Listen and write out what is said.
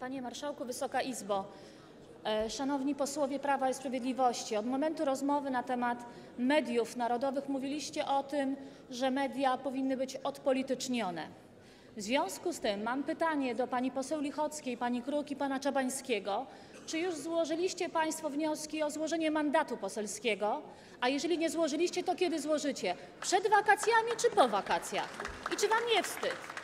Panie Marszałku, Wysoka Izbo! E, szanowni posłowie Prawa i Sprawiedliwości, od momentu rozmowy na temat mediów narodowych mówiliście o tym, że media powinny być odpolitycznione. W związku z tym mam pytanie do pani poseł Lichockiej, pani Kruk i pana Czabańskiego. Czy już złożyliście państwo wnioski o złożenie mandatu poselskiego? A jeżeli nie złożyliście, to kiedy złożycie? Przed wakacjami czy po wakacjach? I czy wam nie wstyd?